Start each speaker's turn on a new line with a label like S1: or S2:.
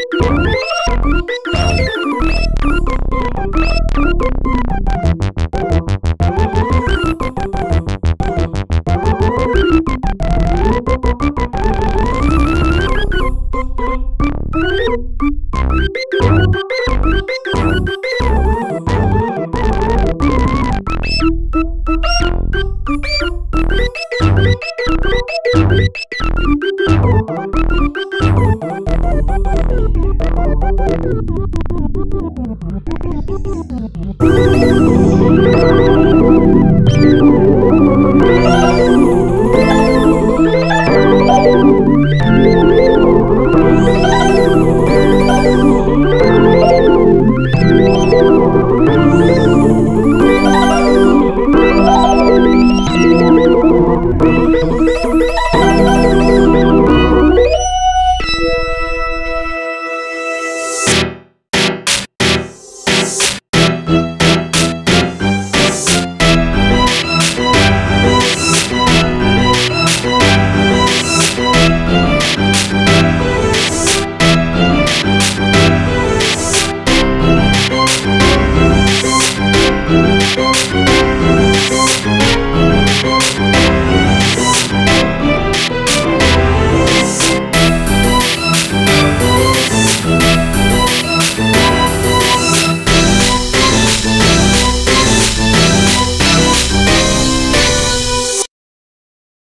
S1: thank Thank you.